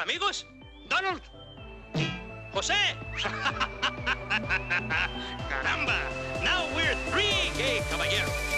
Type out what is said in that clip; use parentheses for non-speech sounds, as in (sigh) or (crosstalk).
amigos. Donald. José. (laughs) Caramba. Now we're three gay caballeros.